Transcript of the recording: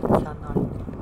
チャンあ